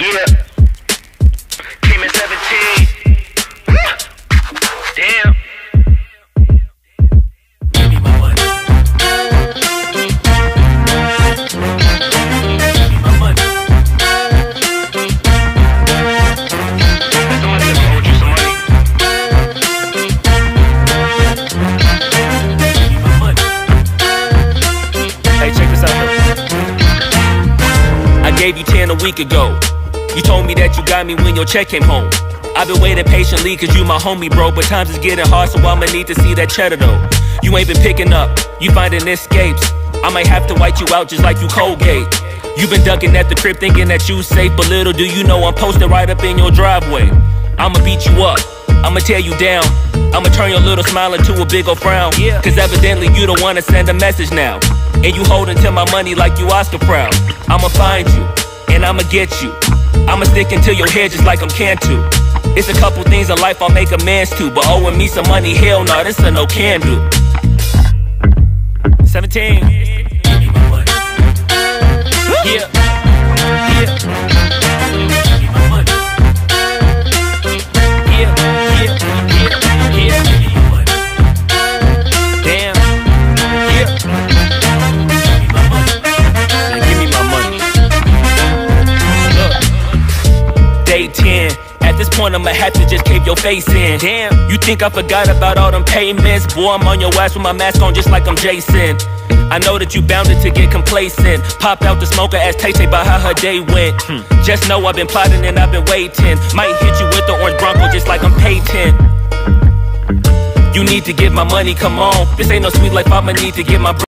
Yeah. Came in 17. Damn. Gave you 10 a week ago. You told me that you got me when your check came home. I've been waiting patiently cause you my homie, bro. But times is getting hard, so I'ma need to see that cheddar though. You ain't been picking up, you finding escapes. I might have to white you out just like you Colgate. You been ducking at the crib thinking that you safe, but little do you know I'm posted right up in your driveway. I'ma beat you up, I'ma tear you down. I'ma turn your little smile into a big ol' frown. Yeah. Cause evidently you don't wanna send a message now. And you holding to my money like you Oscar proud. I'ma find you, and I'ma get you. I'ma stick into your head just like I'm Cantu. It's a couple things in life I'll make amends to, but owing me some money, hell no, this a no can do. 17. Point, I'ma have to just cave your face in. Damn, you think I forgot about all them payments? Boy, I'm on your ass with my mask on just like I'm Jason. I know that you bounded to get complacent. Popped out the smoker, asked Tay Tay about how her day went. Hmm. Just know I've been plotting and I've been waiting. Might hit you with the orange Bronco just like I'm Peyton. You need to get my money, come on. This ain't no sweet life, I'ma need to get my.